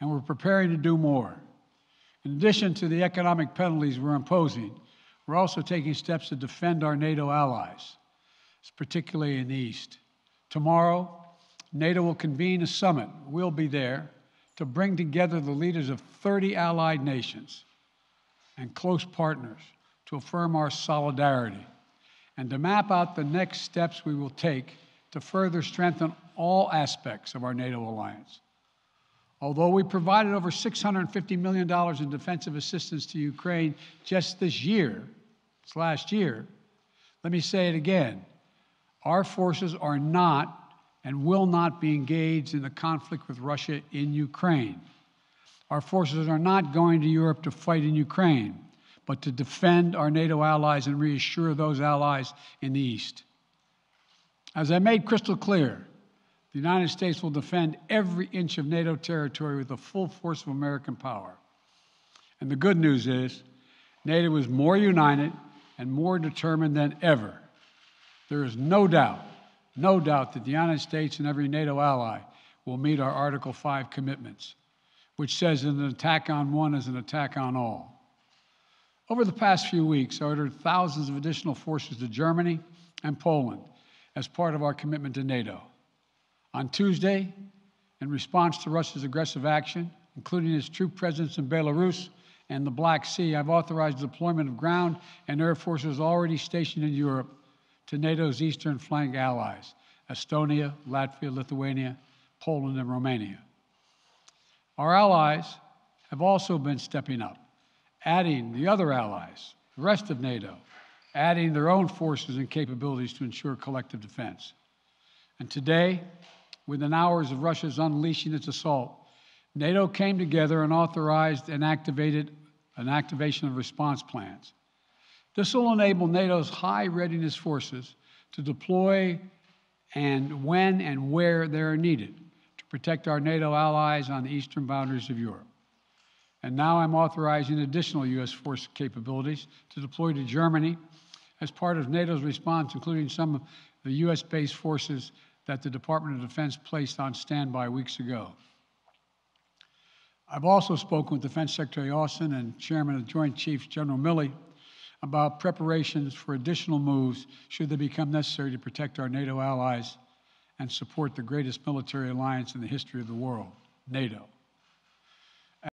and we're preparing to do more. In addition to the economic penalties we're imposing, we're also taking steps to defend our NATO allies, particularly in the East. Tomorrow, NATO will convene a summit. We'll be there to bring together the leaders of 30 allied nations and close partners to affirm our solidarity and to map out the next steps we will take to further strengthen all aspects of our NATO alliance. Although we provided over $650 million in defensive assistance to Ukraine just this year, this last year, let me say it again. Our forces are not and will not be engaged in the conflict with Russia in Ukraine. Our forces are not going to Europe to fight in Ukraine, but to defend our NATO allies and reassure those allies in the East. As I made crystal clear, the United States will defend every inch of NATO territory with the full force of American power. And the good news is, NATO is more united and more determined than ever. There is no doubt, no doubt that the United States and every NATO ally will meet our Article 5 commitments, which says that an attack on one is an attack on all. Over the past few weeks, I ordered thousands of additional forces to Germany and Poland as part of our commitment to NATO. On Tuesday, in response to Russia's aggressive action, including its troop presence in Belarus and the Black Sea, I've authorized deployment of ground and air forces already stationed in Europe to NATO's eastern flank allies Estonia, Latvia, Lithuania, Poland, and Romania. Our allies have also been stepping up, adding the other allies, the rest of NATO, adding their own forces and capabilities to ensure collective defense. And today, within hours of Russia's unleashing its assault, NATO came together and authorized and activated an activation of response plans. This will enable NATO's high readiness forces to deploy and when and where they are needed to protect our NATO allies on the eastern boundaries of Europe. And now I'm authorizing additional U.S. force capabilities to deploy to Germany as part of NATO's response, including some of the U.S. based forces that the Department of Defense placed on standby weeks ago. I've also spoken with Defense Secretary Austin and Chairman of the Joint Chiefs, General Milley, about preparations for additional moves should they become necessary to protect our NATO allies and support the greatest military alliance in the history of the world, NATO.